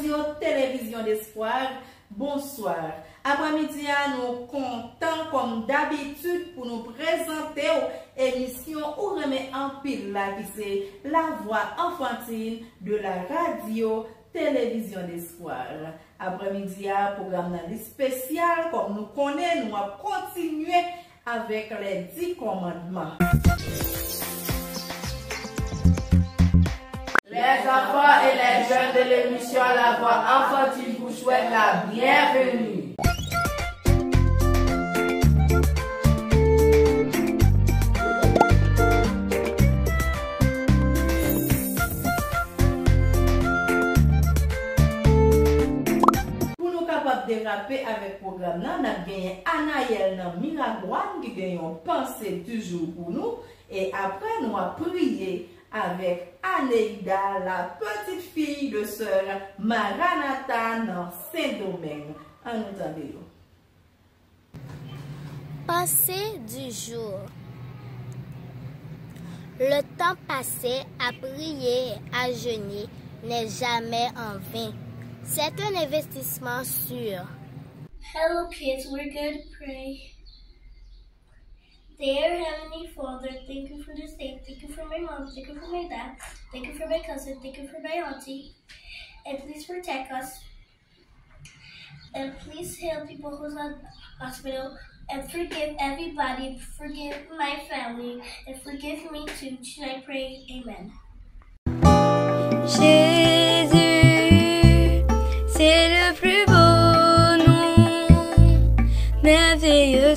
Radio Televizyon d'Espoir, bonsoir. Apremidi an nou kontan kom d'abitude pou nou prezante ou emisyon ou reme an pil la ki se la voie enfantine de la Radio Televizyon d'Espoir. Apremidi an program nan li spesyal kom nou konen nou ap kontinue avek le di komandman. enfants et les jeunes de l'émission La Voix Enfantine vous souhaitent la bienvenue. Pour nous capables de déraper avec le programme, nous avons gagné Anaël Miragouane qui gagne pensée toujours pour nous et après nous a prié avec Aneida, la petite fille de sœur Maranatha dans Saint-Domingue. En nous entendons. Pensée du jour. Le temps passé à prier et à jeûner n'est jamais en vain. C'est un investissement sûr. Hello, kids. We're to pray. Dear Heavenly Father, thank you for this day. Thank you for my mom. Thank you for my dad. Thank you for my cousin. Thank you for my auntie. And please protect us. And please heal people who's on hospital. And forgive everybody. Forgive my family. And forgive me too. Should I pray? Amen. Jésus, c'est le plus beau nom, merveilleux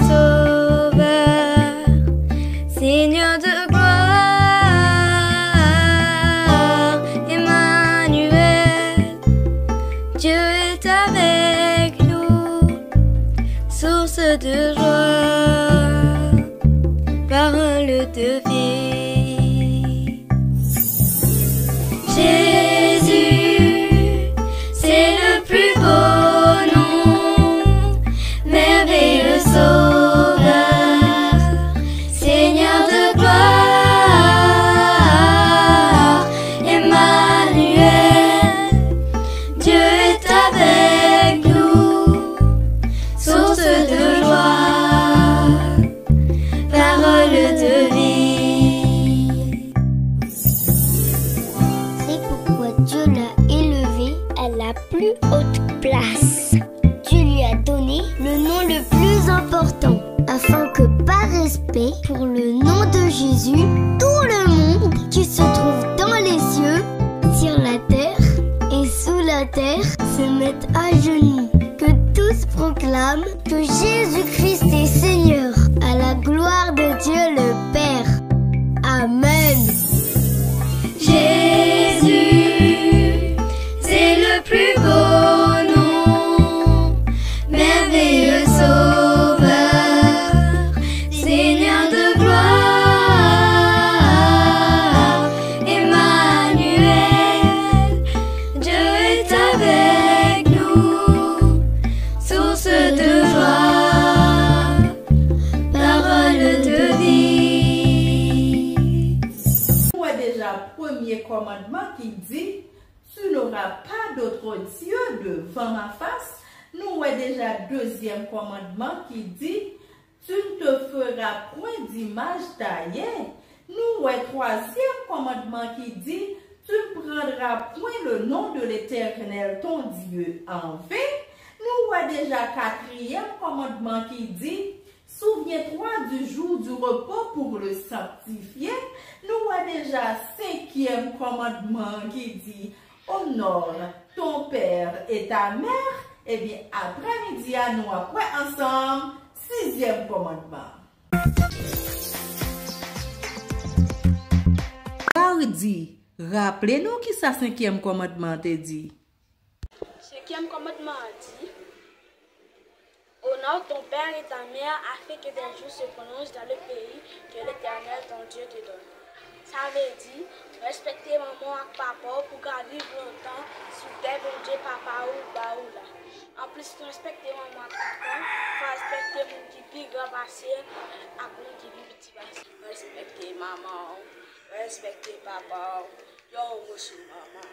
repos pour le sanctifier, nous avons déjà cinquième commandement qui dit honore ton père et ta mère. Et bien, après-midi, nous après ensemble, sixième commandement. Mardi, rappelez-nous qui sa cinquième commandement te dit. Cinquième commandement Honore ton père et ta mère afin que tes jours se prolongent dans le pays que l'Éternel ton Dieu te donne. Ça veut dire respecter maman et papa pour garder longtemps sous tes bon Dieu papa ou baou là. En plus respecter maman et papa, faut respecter mon qui vit grand passé à mon qui vit petit passé. Respecter maman, respecter papa, yo monsieur maman,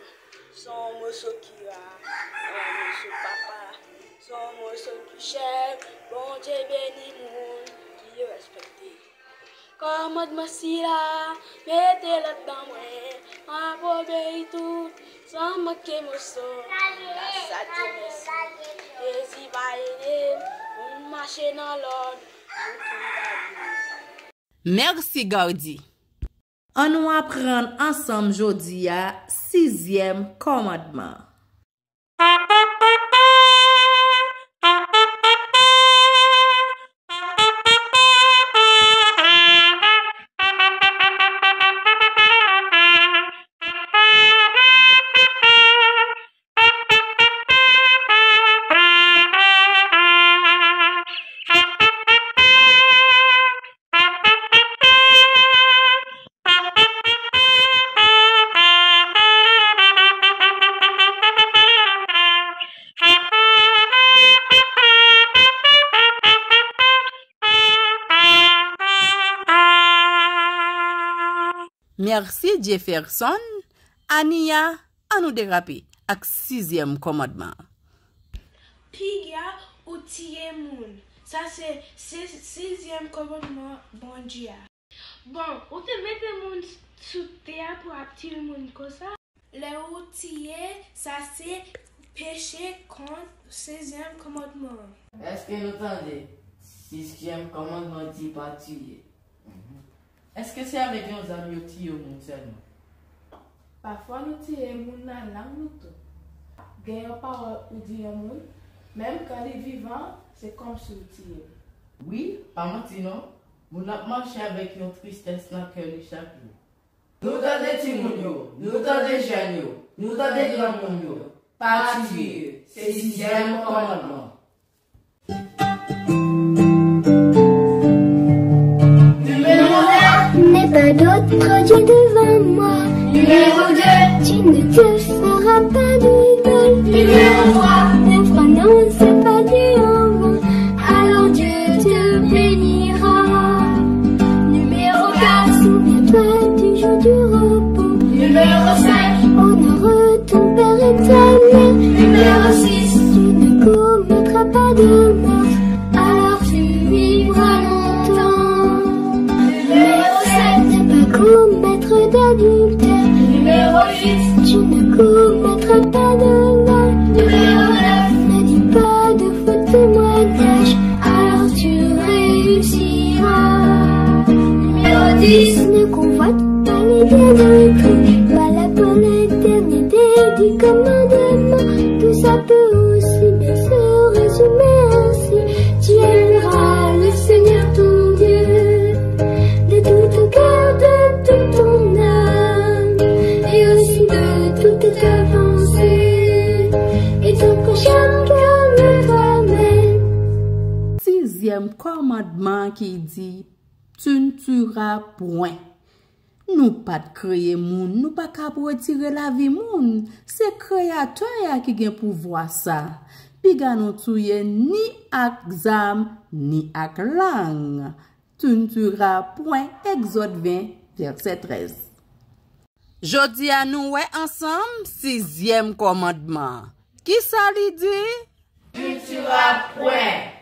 son monsieur qui a, monsieur papa. Son moun son ki chèv, bon dje beni moun ki yo respekte. Komod masira, mette lat ban mwen, an pou beyi tout, san make moso, la sati mesi. E si baye dem, moun mache nan lod, an pou bayi. Mersi Gaudi. An nou apren ansam jodi ya, sizyem komadman. Merci Jefferson, aniya nou derapi ak sizyem komadman. Pigya ou tiye moun. Sa se sizyem komadman bonjya. Bon, ou te mette moun sou teya pou ap til moun kosa? Le ou tiye, sa se peche kont sizyem komadman. Eske nou tande? Sizyem komadman di pa tiye. Eske se avek yon zami yo tiyo moun selman? Pafwa nou tiye moun nan lang nou tou. Gen yon parol ou di yo moun, menm kan li vivan, se kom sou ti ye. Oui, pa manti non, moun ap manche avek yon tristes nan ke li chak yo. Nou tade ti moun yo, nou tade jen yo, nou tade gran moun yo. Pa Pati, se si jen moun komadman. Pas d'autre Dieu devant moi. Numéro 2, Tu ne te feras pas d'idole. numéro 3, Ne prononce pas du en vain. Alors Dieu te bénira. numéro 4, Souviens-toi du jour du repos. numéro 5, Honore ton Père et ta mère. numéro 6, Tu ne commettras pas de Alors tu réussiras. numéro 10, Ne convoite pas les biens d'autrui. Voilà pour l'éternité du commandement. verseman ki di, tu n tura pouen. Nou pat kreye moun, nou pa kap retire la vi moun, se kreator ya ki gen pou vwa sa. Pi ganon touye ni ak zam, ni ak lang. Tu tura pouen, exot 20, verset 13. Jodi an nou we ansam, sizyem komadman. Ki sa li di? Tu n'tura pouen.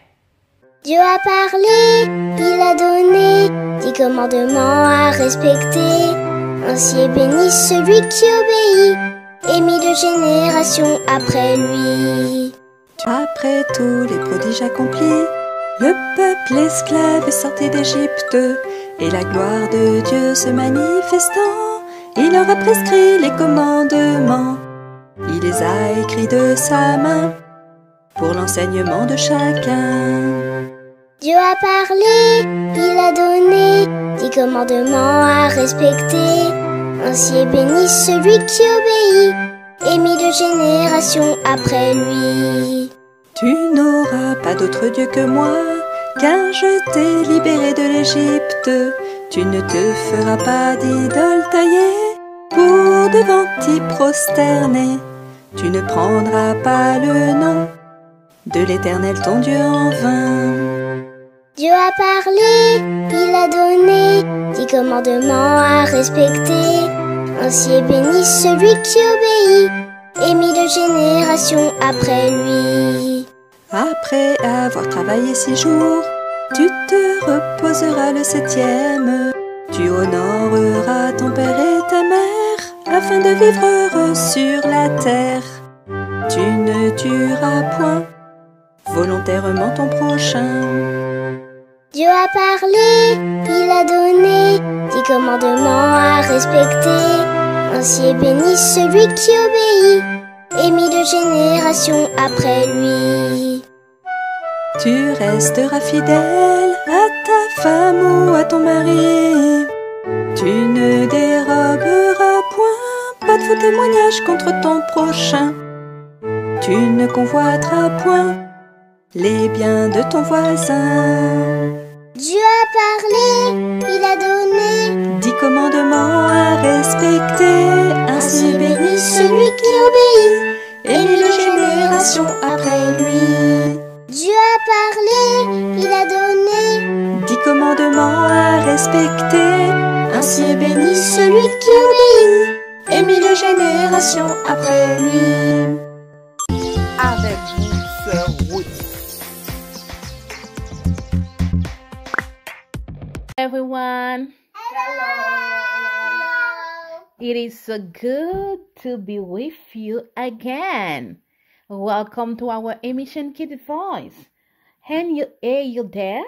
Dieu a parlé, il a donné dix commandements à respecter. Ainsi est béni celui qui obéit et mis de génération après lui. Après tous les prodiges accomplis, le peuple esclave est sorti d'Égypte, et la gloire de Dieu se manifestant, il leur a prescrit les commandements. Il les a écrits de sa main pour l'enseignement de chacun. Dieu a parlé, il a donné dix commandements à respecter. Ainsi est béni celui qui obéit et mis de génération après lui. Tu n'auras pas d'autre Dieu que moi, car je t'ai libéré de l'Égypte. Tu ne te feras pas d'idole taillée pour devant t'y prosterner. Tu ne prendras pas le nom de l'Éternel ton Dieu en vain. Dieu a parlé, il a donné dix commandements à respecter. Ainsi est béni celui qui obéit et mis de génération après lui. Après avoir travaillé six jours, tu te reposeras le septième. Tu honoreras ton père et ta mère afin de vivre heureux sur la terre. Tu ne tueras point volontairement ton prochain. Dieu a parlé, il a donné dix commandements à respecter. Ainsi est béni celui qui obéit et mis de génération après lui. Tu resteras fidèle à ta femme ou à ton mari. Tu ne déroberas point, pas de faux témoignage contre ton prochain. Tu ne convoiteras point les biens de ton voisin. Dieu a parlé, il a donné. Dix commandements à respecter, ainsi Ainsi béni béni celui qui obéit. et mille générations après lui. Dieu a parlé, il a donné. Dix commandements à respecter, ainsi est béni celui qui obéit. et mille générations après lui. Everyone. Hello. It is so good to be with you again. Welcome to our emission Kid Voice. And you, hey, you there?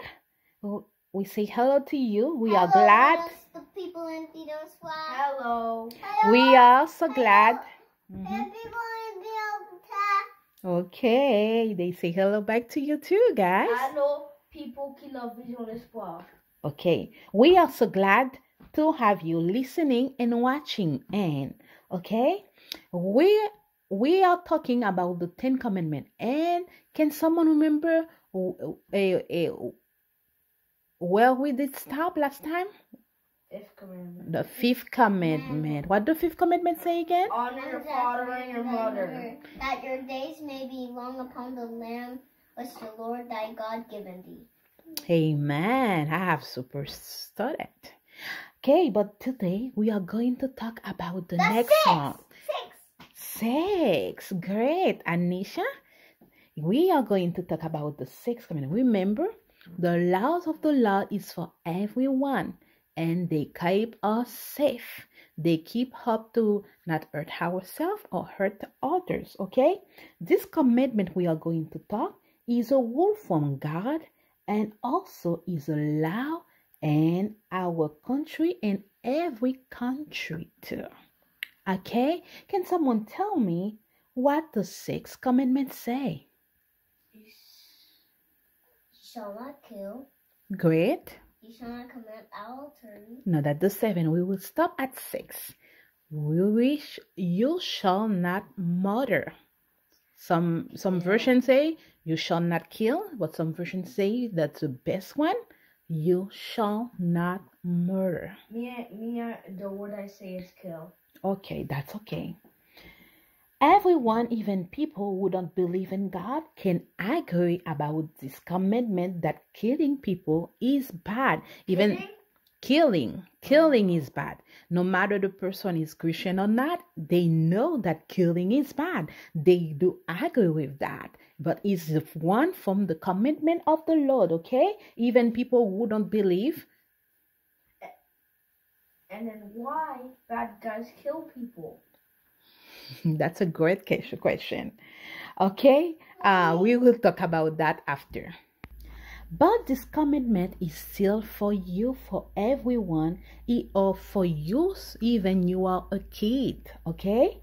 We say hello to you. We are glad. The people in Tito's flat. Hello. We are so glad. The Mhm. people in the Okay, they say hello back to you too, guys. Hello, people qui love Vision Espoir. Okay, we are so glad to have you listening and watching. And okay, we we are talking about the Ten Commandment. And can someone remember uh, uh, uh, where we did stop last time? Fifth commandment. The fifth commandment. What the fifth commandment say again? Honor your father and your mother. That your days may be long upon the land which the Lord thy God given thee. Amen. I have super studied. Okay, but today we are going to talk about the, next one. Six. Six. Great. Anisha, we are going to talk about the six commandment. Remember, the laws of the law is for everyone and they keep us safe. They keep up to not hurt ourselves or hurt others. Okay? This commitment we are going to talk is a rule from God and also is allowed in our country and every country too. Okay? Can someone tell me what the sixth commandment say? Shall not kill. Great. You shall not commit adultery. No, that's the seven. We will stop at six. We wish you shall not murder. Some some versions say you shall not kill, but some versions say that's the best one. You shall not murder. Me, uh, the word I say is kill. Okay, that's okay. Everyone, even people who don't believe in God, can agree about this commitment that killing people is bad. Even killing, killing killing is bad. No matter the person is Christian or not, they know that killing is bad. They do agree with that. But it's one from the commitment of the Lord, okay? Even people who don't believe, And then why bad guys kill people? That's a great question. Okay, uh, we will talk about that after. But this commitment is still for you, for everyone, or for you, even you are a kid. Okay,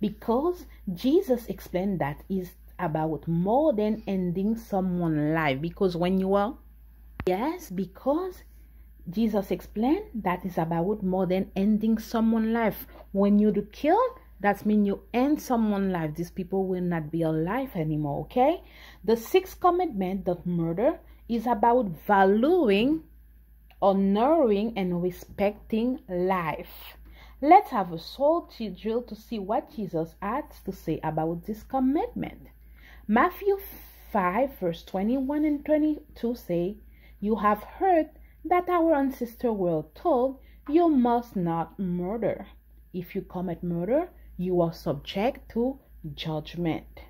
because Jesus explained that is about more than ending someone's life. Because when you are, yes, because Jesus explained that is about more than ending someone's life. When you do kill, That means you end someone's life. These people will not be alive anymore, okay? The sixth commandment, that murder, is about valuing, honoring, and respecting life. Let's have a soul drill to see what Jesus has to say about this commandment. Matthew 5, verse 21 and 22 say, You have heard that our ancestors were told, You must not murder. If you commit murder, you are subject to judgment.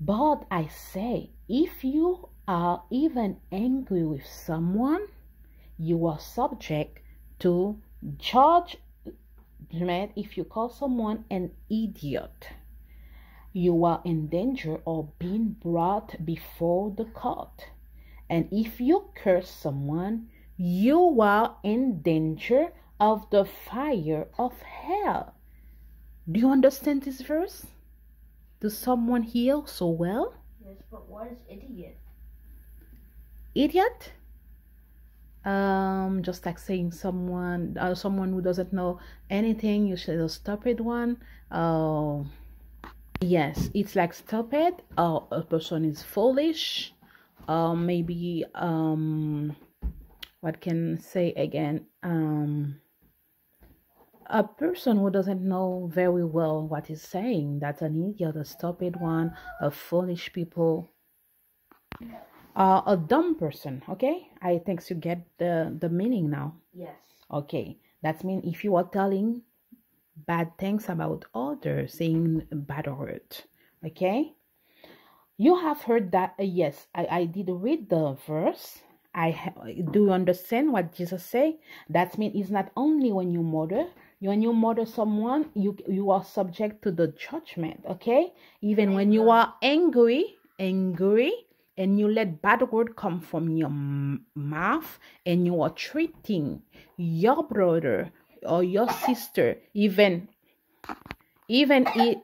But I say, if you are even angry with someone, you are subject to judgment if you call someone an idiot. You are in danger of being brought before the court. And if you curse someone, you are in danger of the fire of hell. Do you understand this verse? Does someone hear so well? Yes, but what is idiot? Idiot? Um, just like saying someone, uh, someone who doesn't know anything, you should a stupid one. Uh, yes, it's like stupid. Or a person is foolish. Uh, maybe um, what can say again? Um, a person who doesn't know very well what he's saying that's an idiot a stupid one a foolish people uh, a dumb person okay? I think you get the the meaning now. Yes. okay. That means if you are telling bad things about others saying bad words okay? You have heard that uh, yes I, I did read the verse. I do you understand what jesus say? That means it's not only when you murder. When you murder someone you you are subject to the judgment okay? Even when you are angry angry and you let bad word come from your mouth and you are treating your brother or your sister even even if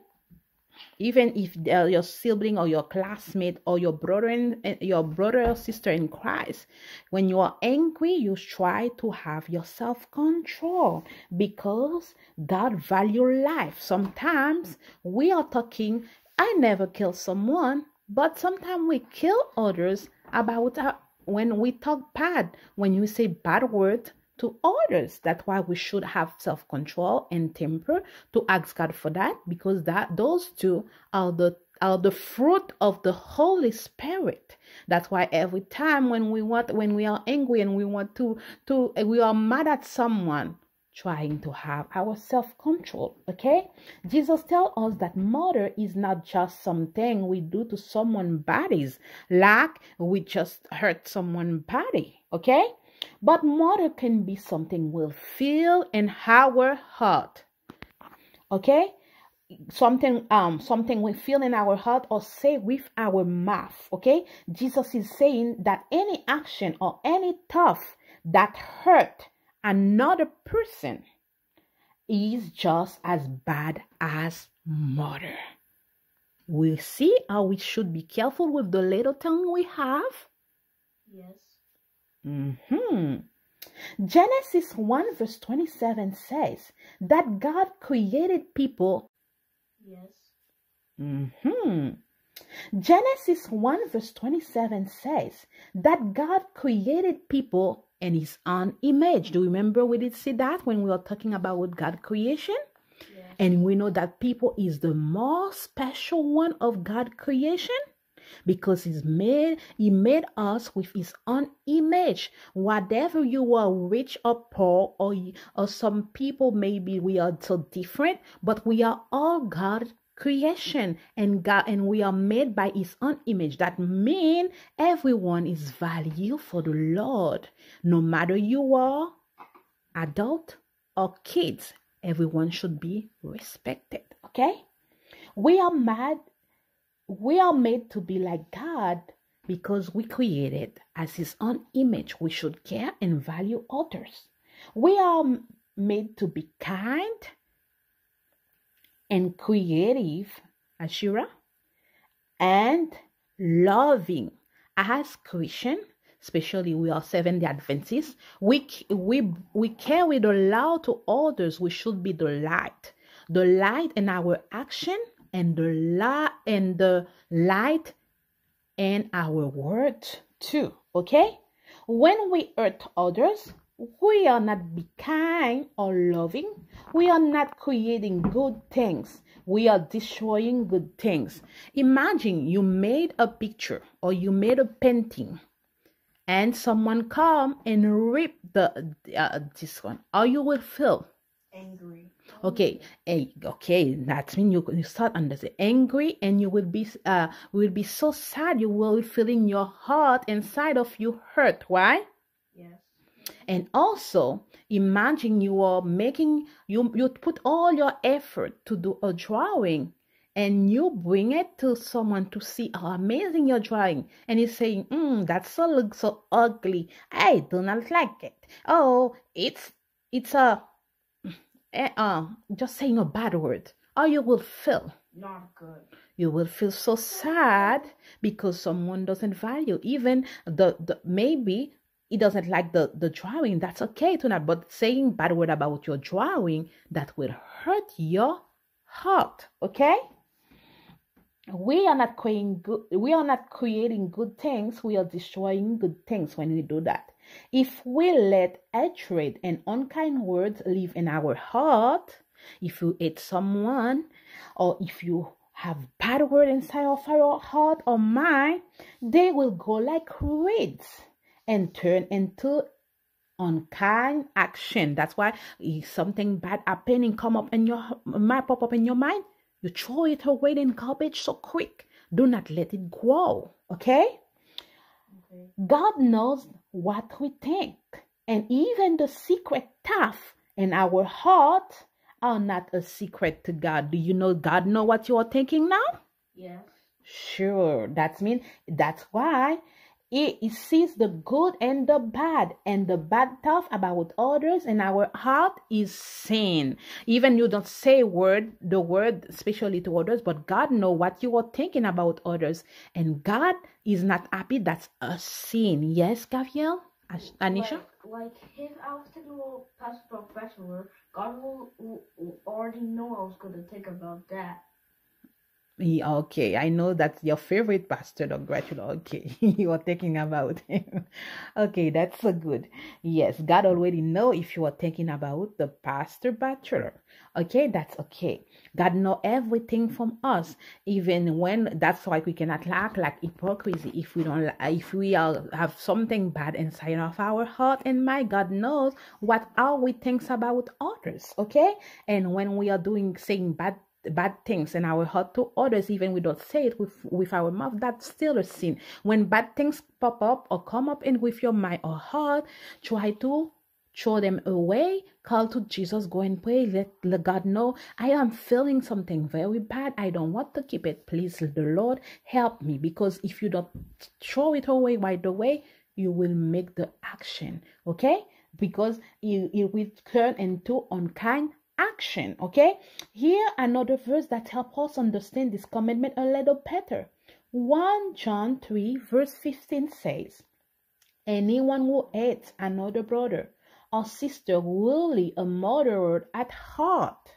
even if they're your sibling or your classmate or your brother and your brother or sister in Christ, when you are angry, you try to have your self control because God value life. Sometimes we are talking, I never kill someone, but sometimes we kill others about when we talk bad, when you say bad words to others. That's why we should have self-control and temper to ask God for that because that those two are the are the fruit of the Holy Spirit. That's why every time when we want when we are angry and we want to to we are mad at someone, trying to have our self-control okay? Jesus tells us that murder is not just something we do to someone bodies like we just hurt someone body okay? But murder can be something we'll feel in our heart okay? Something um something we feel in our heart or say with our mouth okay? Jesus is saying that any action or any thought that hurt another person is just as bad as murder we see how we should be careful with the little tongue we have Yes. hmm Genesis 1 verse 27 says that God created people. Yes. hmm Genesis 1 verse 27 says that God created people in his own image. Do you remember we did see that when we were talking about God creation? Yes. And we know that people is the most special one of God creation because he's made he made us with his own image whatever you are rich or poor or or some people maybe we are so different but we are all god creation and god and we are made by his own image that mean everyone is value for the lord no matter you are adult or kids everyone should be respected okay we are mad we are made to be like God because we created as His own image. We should care and value others. We are made to be kind and creative, Ashira, and loving. As Christian, especially we are Seventh-day Adventists, we we we care with the love to others. We should be the light. the light in our action and the light and the light in our word too. Okay? When we hurt others, we are not be kind or loving. We are not creating good things. We are destroying good things. Imagine you made a picture or you made a painting and someone come and rip the uh, this one. How you will feel? Angry. Okay, hey, okay, that means you, you start under the angry and you will be uh will be so sad you will feel in your heart inside of you hurt, Why? Yes. And also imagine you are making you you put all your effort to do a drawing and you bring it to someone to see how amazing your drawing. And he's saying mm, that so looks so ugly. I do not like it. Oh it's it's a eh, uh, just saying a bad word. How you will feel. Not good. you will feel so sad because someone doesn't value even the, the maybe he doesn't like the the drawing that's okay to not but saying bad word about your drawing that will hurt your heart okay? We are not creating good we are not creating good things we are destroying good things when we do that. If we let hatred and unkind words live in our heart if you hate someone or if you have bad word inside of our heart or mind they will go like weeds and turn into unkind action that's why if something bad happening come up in your mind pop up in your mind you throw it away in garbage so quick. Do not let it grow. Okay? God knows what we think. And even the secret stuff in our heart are not a secret to God. Do you know God know what you are thinking now? Yes. Sure. That's mean that's why it, it sees the good and the bad, and the bad stuff about others, and our heart is sin. Even you don't say word the word especially to others, but God know what you are thinking about others, and God is not happy. That's a sin. Yes, Gabriel, Anisha. Like, like if I was thinking about Pastor Batchelor, God will, will, will already know I was going to think about that. Okay, I know that's your favorite pastor, Dr. Gratula. Okay, you are thinking about him. okay, that's so good. Yes, God already know if you are thinking about the pastor Batchelor. Okay, that's okay. God know everything from us, even when that's why we cannot act like hypocrisy if we don't if we are have something bad inside of our heart. And my God knows what our we thinks about others. Okay, and when we are doing saying bad bad things in our heart to others even we don't say it with with our mouth that's still a sin. When bad things pop up or come up in with your mind or heart try to throw them away. Call to jesus. Go and pray. Let, let god know i am feeling something very bad. I don't want to keep it. Please the lord help me. Because if you don't throw it away right away you will make the action. Okay? Because it, it will turn into unkind action okay? Here another verse that help us understand this commandment a little better. 1 john 3 verse 15 says anyone who hates another brother or sister really a murderer at heart.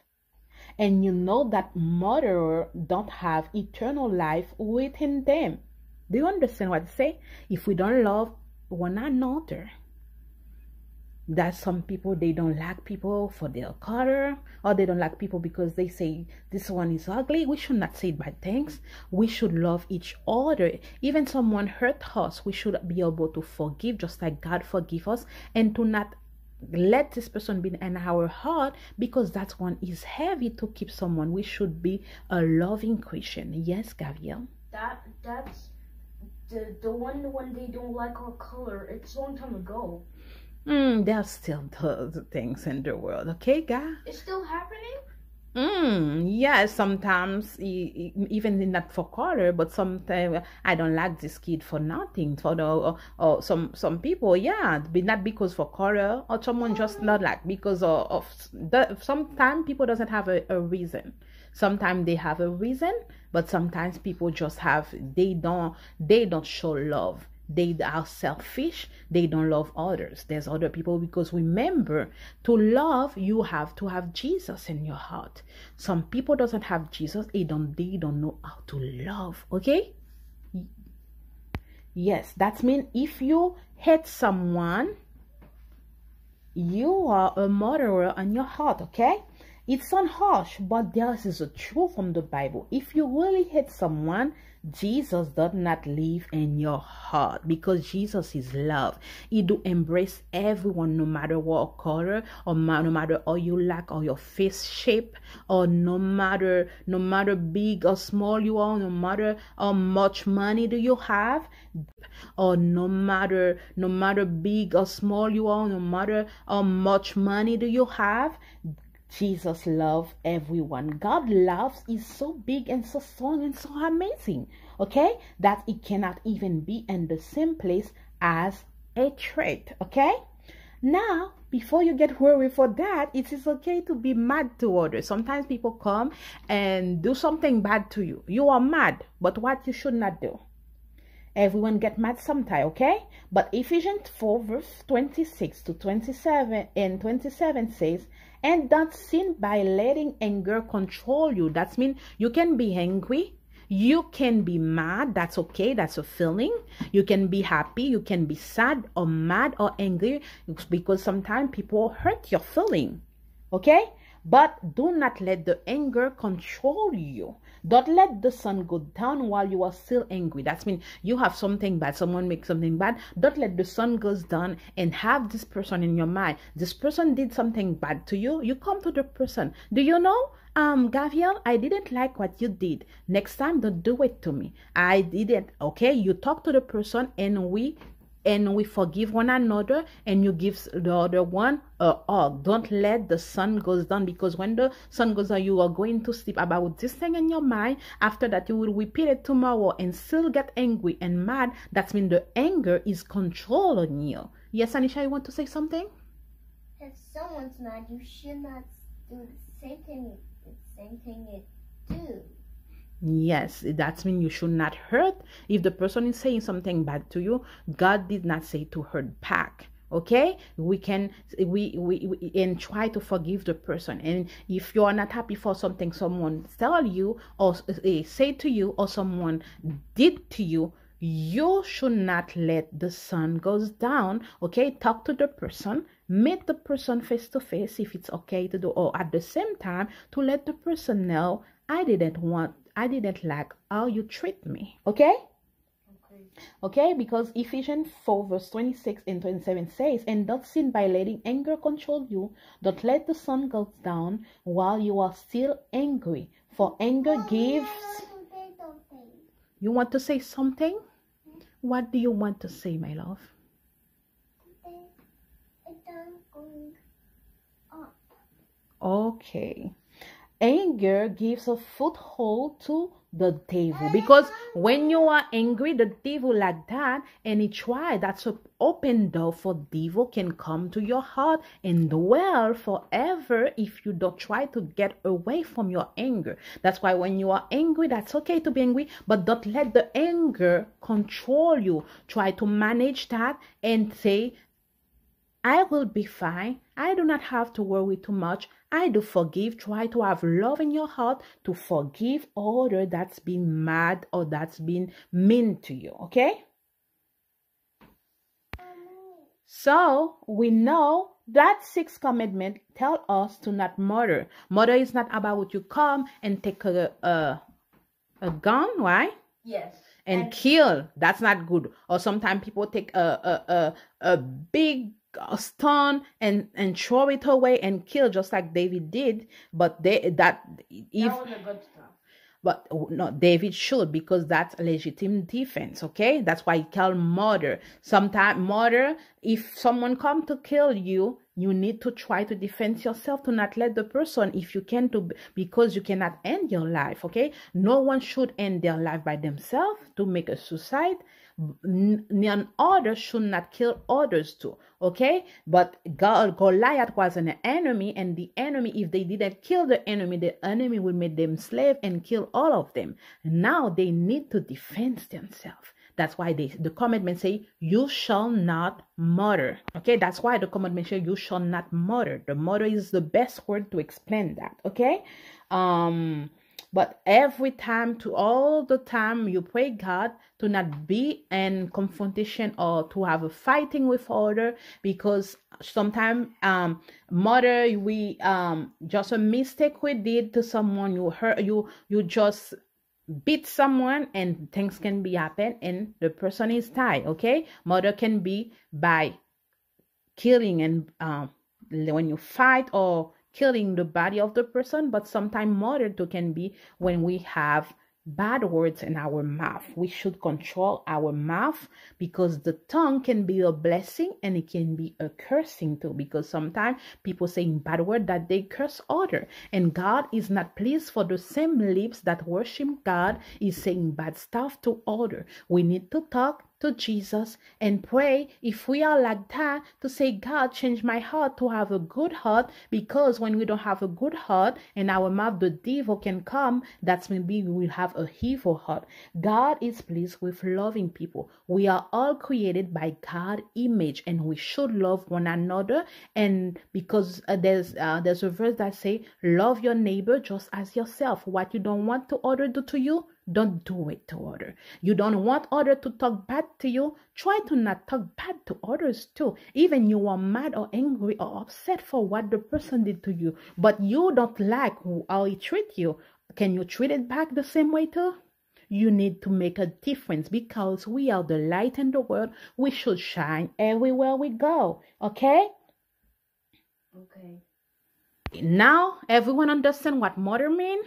And you know that murderer don't have eternal life within them. Do you understand what i say? If we don't love one another that some people they don't like people for their color or they don't like people because they say this one is ugly. We should not say bad things. We should love each other. Even someone hurt us we should be able to forgive just like god forgive us and to not let this person be in our heart because that one is heavy to keep someone. We should be a loving christian. Yes gabriel? That that's the the one when they don't like our color. It's a long time ago. Mm, there's still those things in the world okay guys It's still happening. Mm, yeah, sometimes even in that for color, but sometimes I don't like this kid for nothing. For the or, or some some people, yeah, but not because for color or someone just not like because of, of the. Sometimes people doesn't have a, a reason. Sometimes they have a reason, but sometimes people just have they don't they don't show love they are selfish they don't love others. There's other people because remember to love you have to have jesus in your heart. Some people doesn't have jesus they don't they don't know how to love okay? Yes that means if you hate someone you are a murderer in your heart okay? It sounds harsh but this is a truth from the bible. If you really hate someone Jesus does not live in your heart because Jesus is love. He do embrace everyone no matter what color or no matter how you like or your face shape or no matter no matter big or small you are, no matter how much money do you have or no matter no matter big or small you are, no matter how much money do you have, Jesus loves everyone. God loves is so big and so strong and so amazing. Okay? That it cannot even be in the same place as a trait. Okay? Now, before you get worried for that, it is okay to be mad to others. Sometimes people come and do something bad to you. You are mad, but what you should not do. Everyone get mad sometime, okay? But Ephesians 4 verse 26 to 27 and 27 says, and don't sin by letting anger control you. That means you can be angry. You can be mad. That's okay. That's a feeling. You can be happy. You can be sad or mad or angry because sometimes people hurt your feeling. Okay? But do not let the anger control you. Don't let the sun go down while you are still angry. That's mean you have something bad, someone makes something bad. Don't let the sun goes down and have this person in your mind. This person did something bad to you. You come to the person. Do you know? Um, Gabriel, I didn't like what you did. Next time, don't do it to me. I didn't. Okay, you talk to the person and we and we forgive one another and you give the other one a hug. Don't let the sun goes down because when the sun goes down you are going to sleep about this thing in your mind. After that you will repeat it tomorrow and still get angry and mad. That means the anger is controlling you. Yes anisha you want to say something? If someone's mad you should not do the same thing the same thing it do Yes, that means you should not hurt. If the person is saying something bad to you, God did not say to hurt back. Okay, we can we, we, we and try to forgive the person. And if you are not happy for something someone tell you or uh, say to you or someone did to you, you should not let the sun goes down. Okay, talk to the person meet the person face to face if it's okay to do or at the same time to let the person know i didn't want I didn't like how you treat me. Okay? Okay. Okay, because Ephesians 4 verse 26 and 27 says, And don't sin by letting anger control you. Don't let the sun go down while you are still angry. For anger gives. You want to say something? What do you want to say, my love? Okay anger gives a foothold to the devil. Because when you are angry the devil like that and he try that's an open door for devil can come to your heart and dwell forever if you don't try to get away from your anger. That's why when you are angry that's okay to be angry but don't let the anger control you. Try to manage that and say I will be fine. I do not have to worry too much. I do forgive. Try to have love in your heart to forgive other that's been mad or that's been mean to you. Okay? So we know that sixth commandment tell us to not murder. Murder is not about you come and take a a, a gun, right? Yes. And, and kill. That's not good. Or sometimes people take a a a, a big stone and and throw it away and kill just like David did. But they that if but oh, no, David should because that's legitimate defense. Okay, that's why he called murder. Sometimes murder, if someone come to kill you, you need to try to defend yourself to not let the person, if you can, to because you cannot end your life. Okay, no one should end their life by themselves to make a suicide none others should not kill others too okay but God, goliath was an enemy and the enemy if they didn't kill the enemy the enemy would make them slave and kill all of them now they need to defend themselves That's why they, the commandment say, you shall not murder. Okay, that's why the commandment say, you shall not murder. The murder is the best word to explain that. Okay, um, but every time to all the time you pray God to not be in confrontation or to have a fighting with other because sometimes um mother we um just a mistake we did to someone you hurt you you just beat someone and things can be happen and the person is died okay? Murder can be by killing and um when you fight or killing the body of the person but sometimes murder too can be when we have bad words in our mouth. We should control our mouth because the tongue can be a blessing and it can be a cursing too because sometimes people saying bad word that they curse other. And god is not pleased for the same lips that worship god is saying bad stuff to other. We need to talk to Jesus and pray if we are like that to say, God, change my heart to have a good heart because when we don't have a good heart and our mouth, the devil can come. That's maybe we will have a evil heart. God is pleased with loving people. We are all created by God image and we should love one another. And because uh, there's uh, there's a verse that say, love your neighbor just as yourself. What you don't want to other do to you, don't do it to other. You don't want other to talk bad to you. Try to not talk bad to others too. Even you are mad or angry or upset for what the person did to you, but you don't like how he treat you. Can you treat it back the same way too? You need to make a difference because we are the light in the world. We should shine everywhere we go. Okay? Okay. Now everyone understand what mother mean?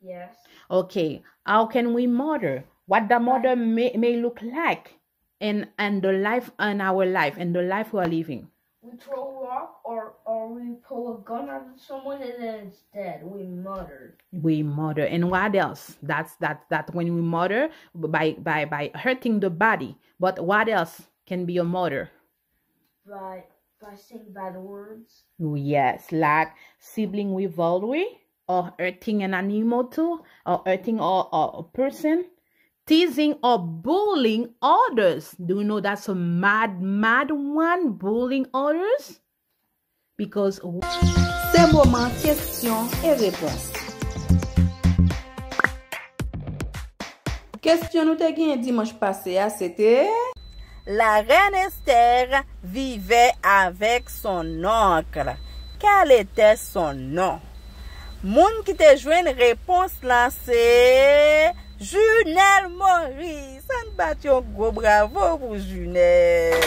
Yes. Okay, how can we mother? What the mother may, may look like in and the life in our life and the life we are living. We throw a rock or, or we pull a gun at someone and then it's dead. We murder. We murder. And what else? That's that that when we murder by by by hurting the body. But what else can be a murder? By by saying bad words. Yes, like sibling rivalry or hurting an animal too, or hurting a, a, a person, teasing or bullying others. Do you know that's a mad, mad one, bullying others? Because Se mouman kestyon e repons. Kestyon nou te gen dimanche pase a, sete... La reine Esther vivait avec son oncle. Quel était son nom? Moun ki te jwen repons lan se Junel Maurice. San bat yon gwo bravo pou Junel.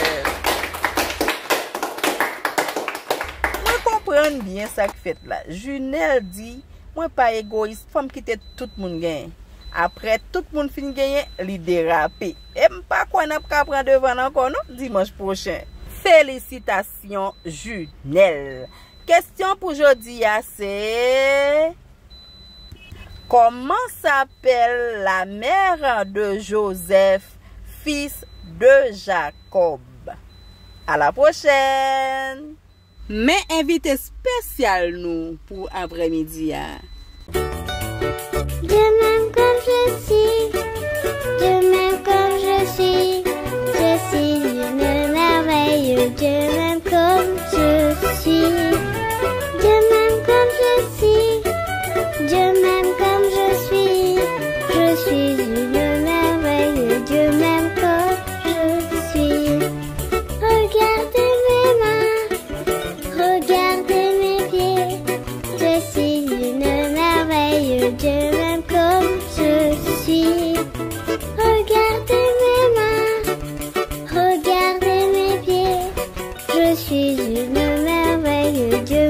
Mwen kompren bien sa ki fet la. Junel di, mwen pa egoist, fom ki te tout moun gen. Apre tout moun fin genyen, li derape. E mpa kwa nap ka pran devan ankon nou, dimanj prochen. Felicitasyon Junel. Kestyon pou jodi ya ah, se... Koman s'apel la mer de Joseph, fils de Jacob? A la pochen! Men invite spesyal nou pou apremidi ya. Ah. De men kon je si, de men kon je si, merveille, de même comme je suis, de même comme je suis, de même comme suis une merveille de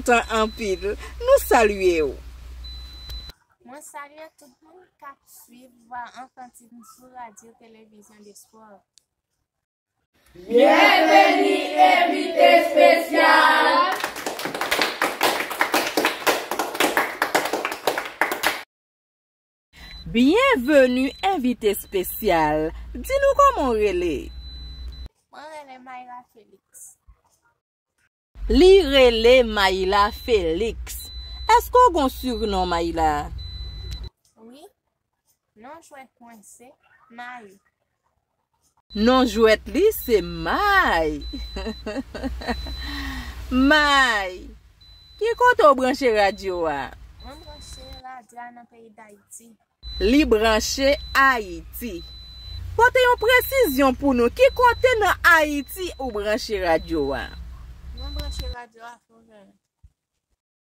kontan anpil. Nou salye ou. Mwen salye tout moun kap suiv vwa anfantil sou radio televizyon de sport. Bienveni evite spesyal! Bienvenu evite spesyal. Di nou komon rele? Mwen rele Mayra Felix. Li rele Mayla Felix. Esko gon surnon Mayla? Oui, non jwet mwen se May. Non jwet li se May. May, ki koto branche radyo a? Mwen branche radyo a nan peyi d'Haïti. Li branche Haïti. Pote yon presisyon pou nou ki kote nan Haïti ou branche radyo a?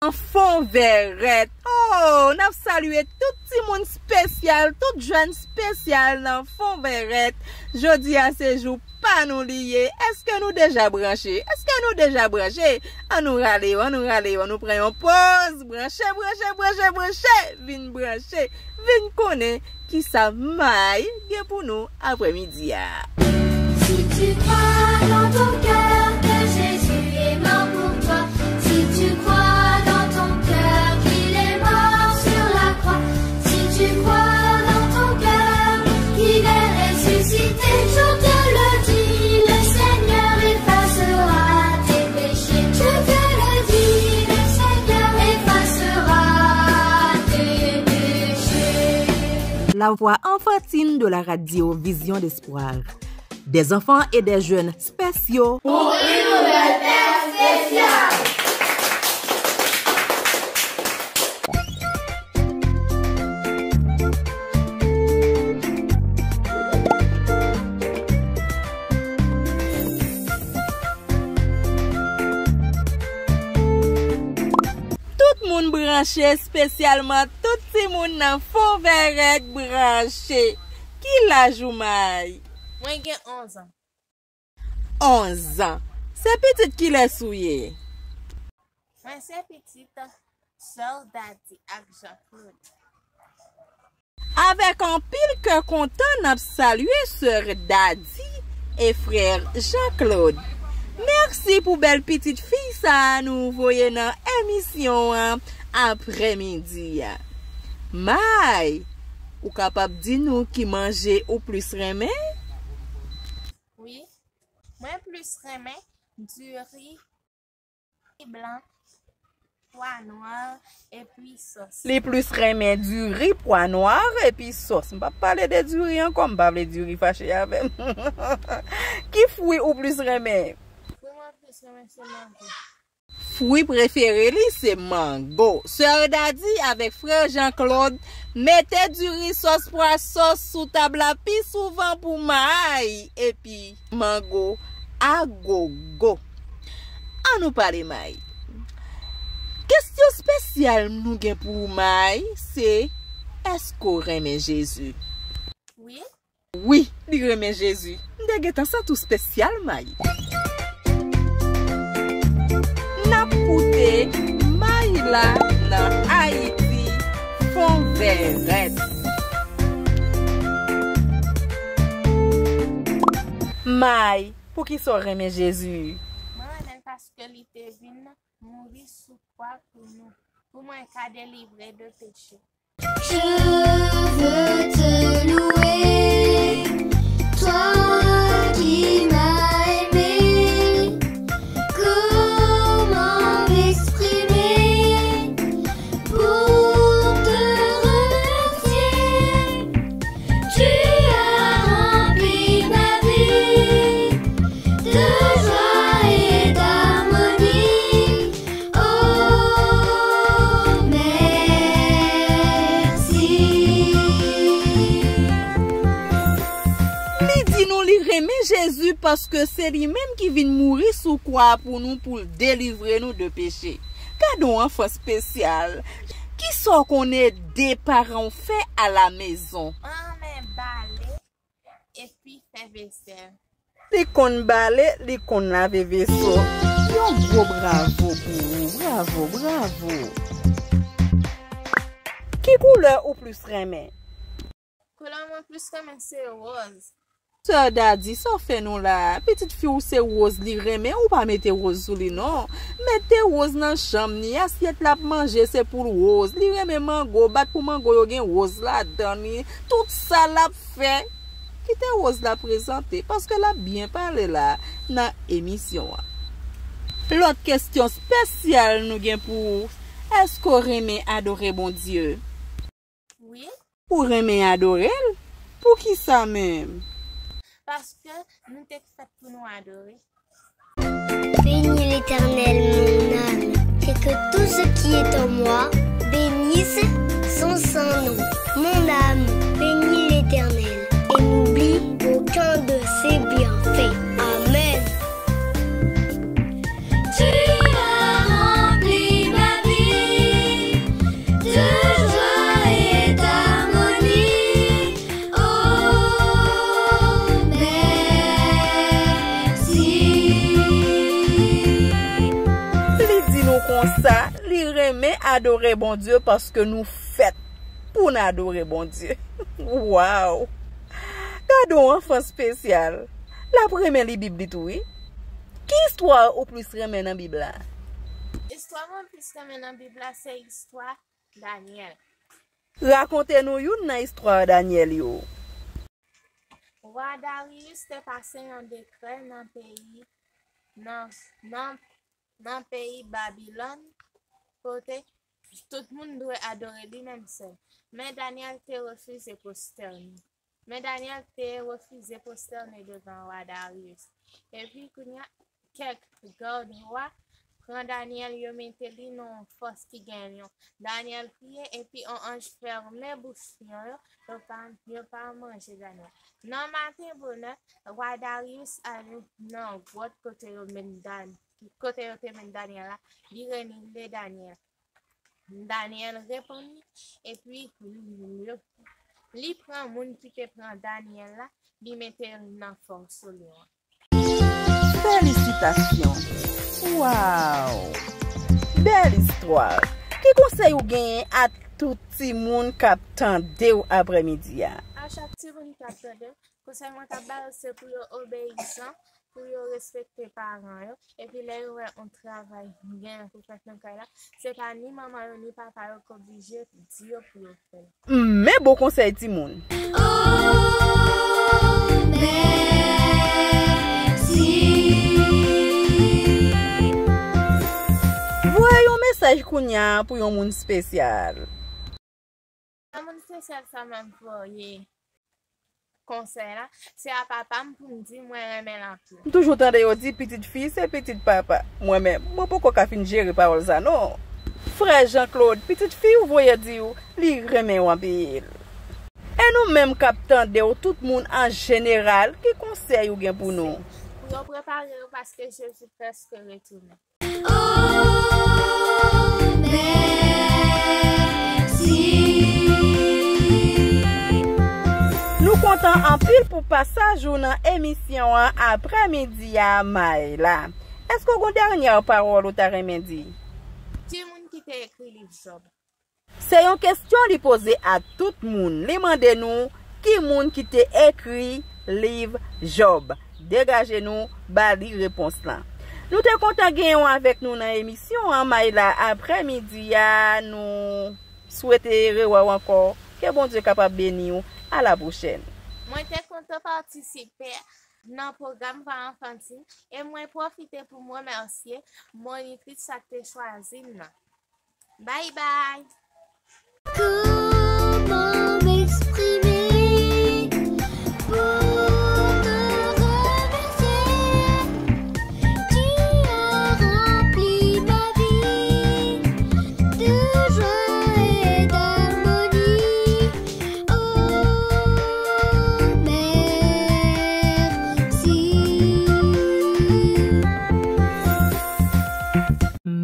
An fon veret Oh, nap salue tout ti moun spesyal Tout jwen spesyal nan fon veret Jodi an sejou pa nou liye Eske nou deja branche? Eske nou deja branche? An nou rale yo, an nou rale yo An nou preyon pose Branche, branche, branche, branche Vin branche, vin kone Ki sa may gen pou nou apre midi ya ah. Si tu pa nan ton ka La voix enfantine de la radio Vision d'Espoir. Des enfants et des jeunes spéciaux Pour une terre spéciale! branche spesyalman tout si moun nan fon verek branche. Ki la Joumay? Mwen gen 11 an. 11 an. Se pitit ki le souye? Mwen se petit sol soldati ak Jean-Claude. Avèk an pil ke kontan ap salye sèr Dadi e frèr Jean-Claude. Mersi pou bel pitit fi sa nou voye nan emisyon an. apre midi ya. May, ou kapap di nou ki manje ou plus reme? Oui, mwen plus remen du ri, ri blan, pwa noir, epi sos. Li plus reme du ri, pwa noir, epi sos. Mpa pale de du ri an kom, pa vle du ri fache avem. ki fwi ou plus reme? Mwen plus remen se manje. fwi preferi li se mango. Sèr dadi avèk frè Jean-Claude, metè du risos pwa sos sou tabla pi souvan pou may, epi mango agogo. An nou pale may. Kestyon spesyal nou gen pou may, se esko remen Jezu? Oui. Oui, li remen Jezu. Mdè getan sa tou spesyal may. Ekoute Maïla nan Haiti Fon Veret May, pou ki so reme Jezu? Mwen nen paske li te vin mouri sou kwa pou nou pou mwen ka delivre de peche. Je veux te louer Toi qui m'as paske se li menm ki vin mouri sou kwa pou nou pou delivre nou de peche. Kado an fwa spesyal, ki so konen de paran fe a la mezon? An men bale, epi fe vesel. Li kon bale, li kon lave veso. Yon gro bravo pou, ou, bravo, bravo. Ki koule ou plus remen? Koule ou plus remen se roz. Sè dadi, sò fè nou la, petit fi ou se woz li reme ou pa mette woz sou li non. Mette woz nan chanm ni, asyet la pou manje se pou woz. Li reme mango, bat pou mango yo gen woz la dan ni, Tout sa la fè. Kite woz la prezante, paske la bien pale la nan emisyon wa. Lot kestyon spesyal nou gen pou ou. Esko reme adore bon dieu? Oui. Ou reme adore el? Pou ki sa menm? Paske nou te fèt pou nou adore. Bénis l'Éternel, mon âme, et que tout ce qui est en moi bénisse son saint nom. Mon âme bénit l'Éternel et n'oublie aucun de ses bienfaits. Amen. kon sa, li reme adore bon Diyo paske nou fet pou nan adore bon Diyo. Waw! Gado an fan spesyal. La pou remen li bib dit oui. Ki istwa ou plus reme nan bib la? Istwa moun plus reme nan bib la se istwa Daniel. Rakonte nou yon nan istwa Daniel yo. Wad Darius te pase yon dekre nan peyi nan, nan nan peyi Babylon, kote, tout moun dwe adore li men se. Men Daniel te refize posterne. Men Daniel te refize posterne devan Wadarius. E pi koun ya kek god wak, Pran Daniel yo mente li non fos ki gen yon. Daniel priye e pi an anj ferme bouch yon yo, yo pa manje Daniel. Nan maten bonan, wadarius Darius yon nan wot kote yo men dan. kote yo te men Daniel la, li renile Daniel. Daniel repon, e pi li pran moun ki te pran Daniel la, li mette nan fon soli an. Felicitasyon! Waw! Bel istwal! Ki konsey ou genye a touti moun kap tande ou apremidia? A chak ti moun kap tande, konsey moun kap bal se pou yo obeysan, pou yo respekte paran yo, epi le yo wè on travay gen pou fèk nan kaya, se pa ni maman yo ni papa yo konbije di yo pou yo fè. Mè bo konsey ti moun. Oh. Vwè yon mesaj kounya pou yon moun spesyal. Yon moun spesyal sa mèm pou ye. konsey la, se a papam pou mdi mwen remen la pou. M toujou tande yo di, pitit fi, se pitit papa. Mwen men, mwen pou koka fin jere parol sa, non? Frè Jean-Claude, pitit fi ou voye di ou, li remen wampil. E nou menm kap tande yo, tout moun an general, ki konsey ou gen pou nou? Yo prepare yo paske je suis presque retourné. Oh! pasaj ou nan emisyon an apre midi a may la. Esko goun dernyan parol ou ta remedi? Ti moun ki te ekri liv job. Se yon kestyon li pose a tout moun, li mande nou ki moun ki te ekri liv job. Degaje nou, ba li repons lan. Nou te kontan genyon avèk nou nan emisyon an may la apre midi ya nou souwete rewa wankor Ke bon Diyo kapab beni ou. A la bouchen. Mwen te konta patisipe nan program pa Parenfantin e mwen profite pou mwen mersye monitrit sa te chwazim nan. Bye bye! Comment m'exprimer pour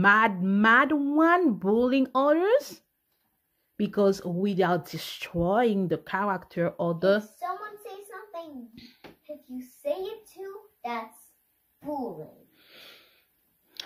Mad, mad one bullying others? Because without destroying the character or the Someone say something. If you say it too That's bullying.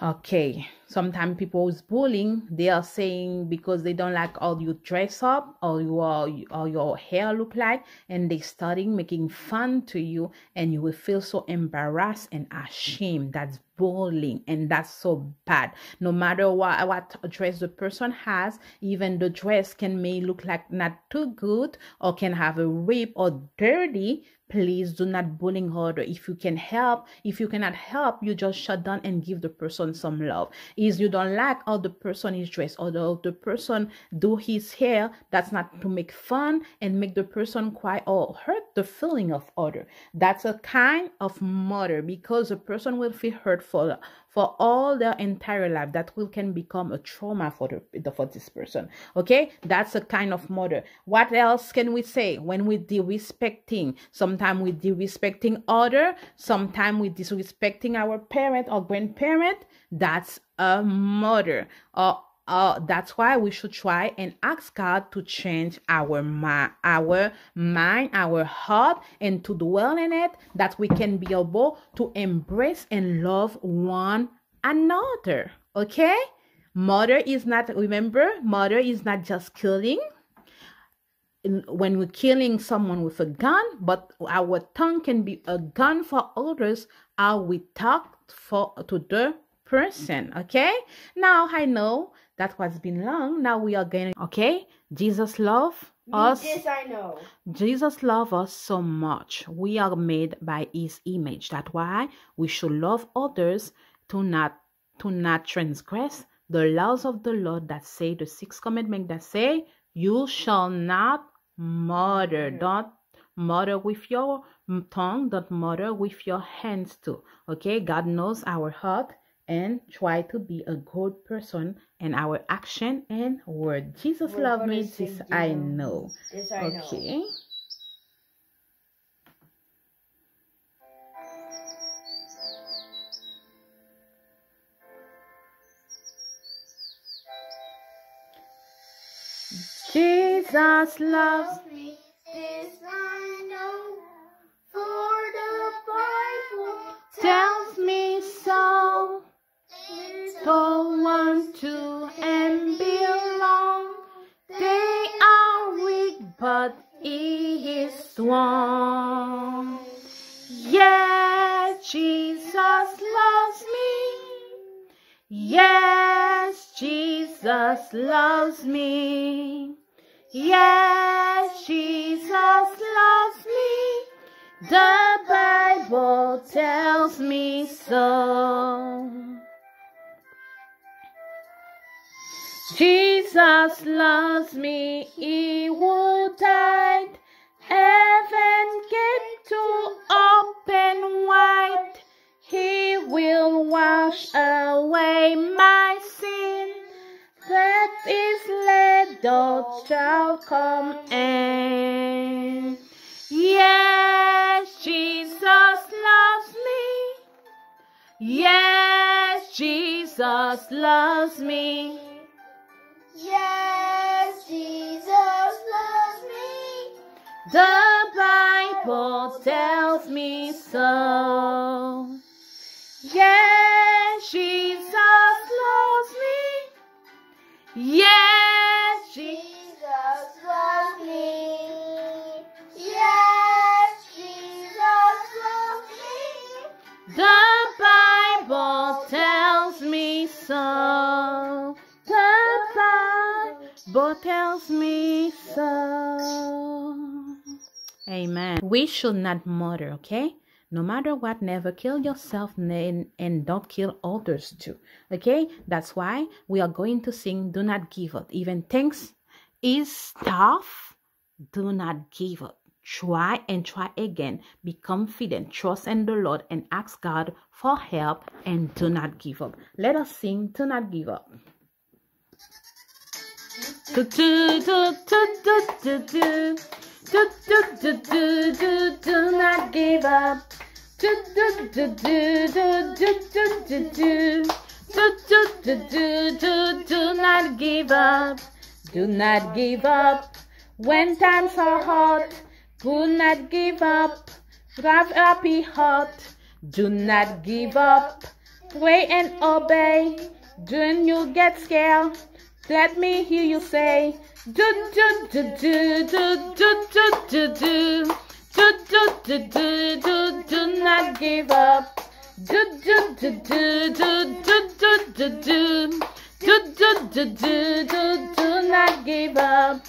Okay, sometimes people is bullying. They are saying because they don't like how you dress up or you are or your hair look like, and they starting making fun to you, and you will feel so embarrassed and ashamed. That's bullying, and that's so bad. No matter what what dress the person has, even the dress can may look like not too good or can have a rip or dirty please do not bullying her. If you can help if you cannot help you just shut down and give the person some love. Is you don't like how the person is dressed or the, the person do his hair that's not to make fun and make the person cry or hurt the feeling of other. That's a kind of mother because the person will feel hurt for for all their entire life that will can become a trauma for the for this person okay? That's a kind of mother. What else can we say when we disrespecting sometimes we disrespecting other sometimes we disrespecting our parent or grandparent. That's a mother. Or uh, that's why we should try and ask God to change our mind, our mind, our heart, and to dwell in it, that we can be able to embrace and love one another. Okay? Mother is not, remember, mother is not just killing. When we're killing someone with a gun, but our tongue can be a gun for others, how we talk for to the person. Okay? Now I know that was been long. Now we are going, okay? Jesus love us. This I know. Jesus love us so much. We are made by his image. That's why we should love others to not to not transgress the laws of the Lord that say the sixth commandment that say you shall not murder. Mm. Don't murder with your tongue, don't murder with your hands too. Okay, God knows our heart and try to be a good person in our action and word. Jesus We're love me, this. I know. This I know. Okay. Jesus loves Jesus loves me. Yes, Jesus loves me. The Bible tells me so. Jesus loves me, he who died. Heaven gate to open wide. He will wash away my the child come in. Yes, Jesus loves me. Yes, Jesus loves me. Yes, Jesus loves me. The Bible tells me so. Bible tells me so. Amen. We should not murder, okay? No matter what, never kill yourself and don't kill others too. Okay? That's why we are going to sing Do Not Give Up. Even things is tough, do not give up. Try and try again. Be confident, trust in the Lord, and ask God for help and do not give up. Let us sing Do Not Give Up. Do, do, do, do, do, do, do. Do, do, do, do, do, do not give up. Do, do, do, do, do, do, do, do, do. Do, do, do, do, not give up. Do not give up when times are hard. Do not give up. Have happy heart. Do not give up. Pray and obey. When you get scared, let me hear you say, do do do do do do do do do. Do do do do do do not give up. Do do do do do do do do do. Do do do do do do not give up.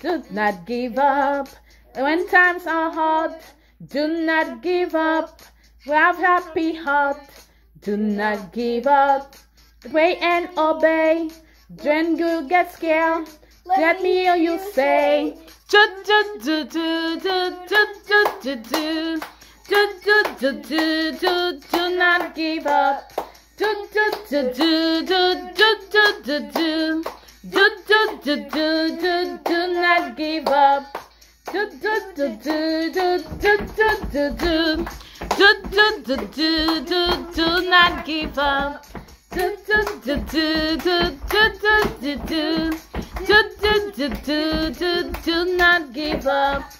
Do not give up. When times are hard, do not give up. Have happy heart. Do not give up. Pray and obey. When you get scared, let me hear you say, do do do do do do do do do. Do do do do do do not give up. Do do do do do do do do do. Do do do do do do not give up. Do do do do do do do do do. Do do do do do do not give up. Do not give up.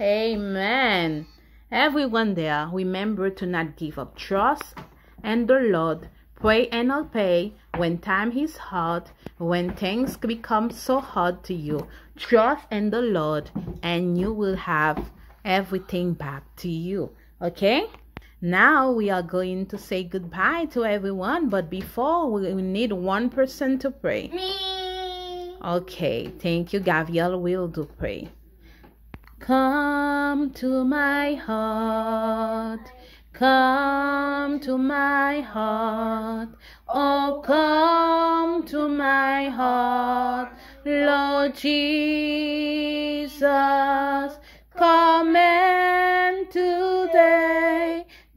Amen. Everyone there, remember to not give up. Trust and the Lord. Pray and obey when time is hard, when things become so hard to you. Trust in the Lord and you will have everything back to you. Okay? Now we are going to say goodbye to everyone, but before we need one person to pray. Me. Okay, thank you, Gabriel. Will do pray. Come to my heart. Come to my heart. Oh, come to my heart. Lord Jesus, come in today.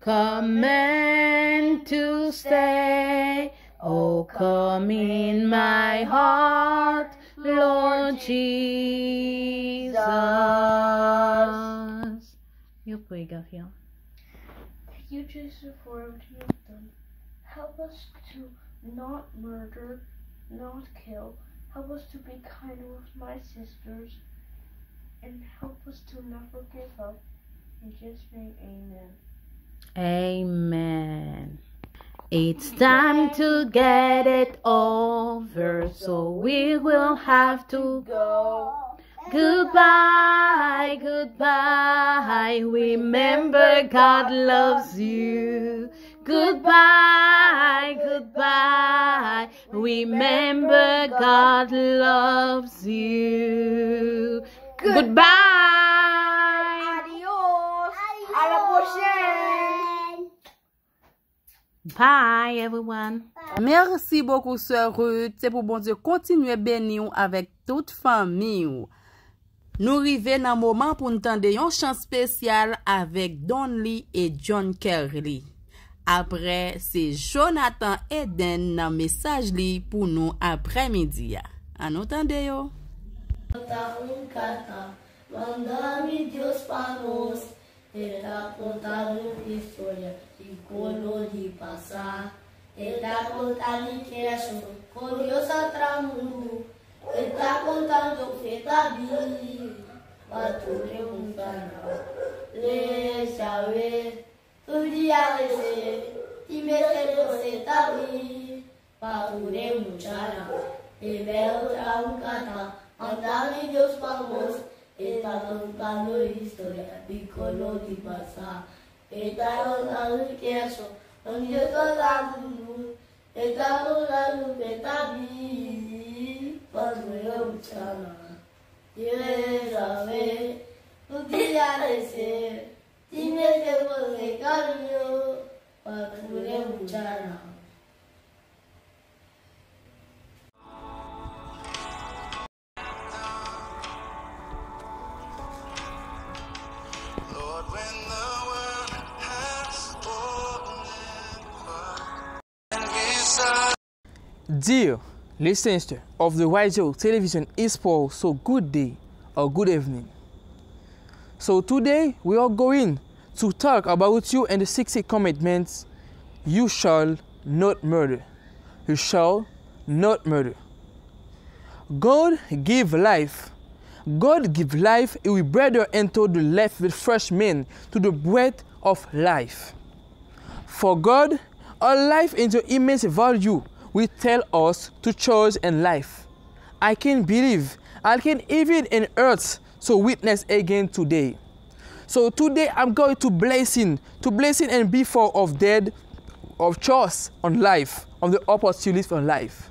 Come in to stay. Oh, come in my heart, Lord Jesus. You pray, Gabriel. Thank you, Jesus, for everything you've done. Help us to not murder, not kill. Help us to be kind with my sisters. And help us to never give up. In Jesus' name, amen. Amen. It's time to get it over, so we will have to Go. Goodbye, goodbye. Remember, God loves you. Goodbye, goodbye. Remember, God loves you. Goodbye. Bye everyone. Bye. Mersi bokou sè Ruth. Se pou bon Diyo kontinue beni ou avèk tout fami ou. Nou rive nan mouman pou nou tende yon chan spesyal avèk Don Lee e John Kerry. Apre se Jonathan Eden nan mesaj li pou nou apre midi ya. An nou tende yo. Kata un kata, mandami Dios panos. está contando história e quando de passar. Está contando criação, com Deus atramundo. Está contando feita para todo um canal. Deixa ver, todo dia receber, e meter você está bem. Para todo um canal, e outra, um cantar, mandar-me Deus para o moço. Estados dando historia, piccolo di pasar. Estados dando queso, non io sto dando Estados dando petabi, paso yo chana. Quieres saber, no quiere ser, dime que vos de cambio, paso yo chana. Dear listeners of the Radio Television Esports, so good day or good evening. So today we are going to talk about you and the 60 commandments. You shall not murder. You shall not murder. God give life. God give life, He will breathe into the life with fresh men to the breath of life. For God, our life your immense value will tell us to choose in life. I can believe, I can even in earth to witness again today. So today I'm going to blessing, to blessing and before of dead, of choice on life, on the opportunities on life.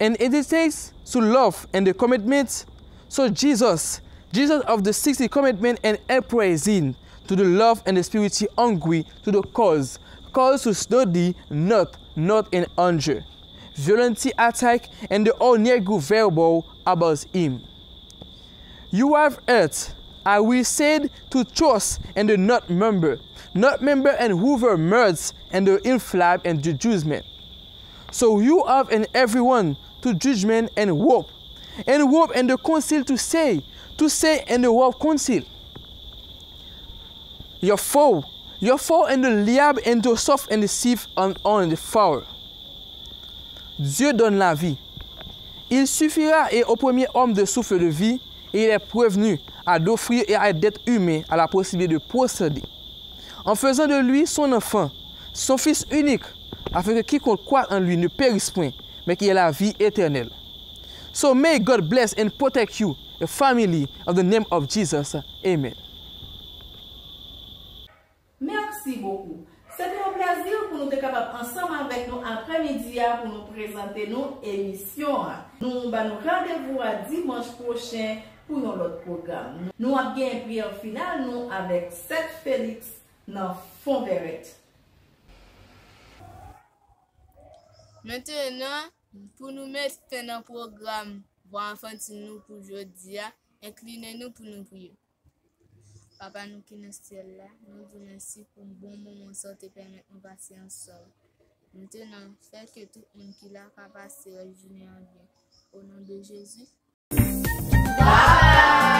And it takes to love and the commitment. So Jesus, Jesus of the 60 commitment and uprising to the love and the spiritual hungry to the cause, cause to study not, not in anger. Violent attack and the all negative verbal about him. You have heard, I will say to trust and the not member, not member and whoever murders and the inflame and the judgment. So you have in everyone to judgment and hope, and hope and the counsel to say, to say and the word counsel. Your foe, foe and the liable and the soft and the sieve on, on the foul. Dieu donne la vie. Il suffira et au premier homme de souffle de vie, et il est prévenu à d'offrir et à d'être humain à la possibilité de procéder. En faisant de lui son enfant, son fils unique, afin que quiconque croit en lui ne périsse point, mais qu'il ait la vie éternelle. So may God bless and protect you, your family, of the name of Jesus. Amen. Mersi bokou. Se te yon plazir pou nou te kapap ansam avèk nou apremidia pou nou prezante nou emisyon. Nou ba nou randevou a dimanche prochen pou nou lot program. Nou ap gen priyon final nou avèk Seth Felix nan Fonveret. Mètenan, pou nou mette nan program, vwa anfantin nou pou jodi ya, enkline nou pou nou priyo. Papa nou ki nan siel la, nou dou nan si pou mbon moun sa te permèt nou pase ansol. Mètenan, fè ke tout moun ki la ka pase rejoune an gen. Au nom de Jésus. Bye!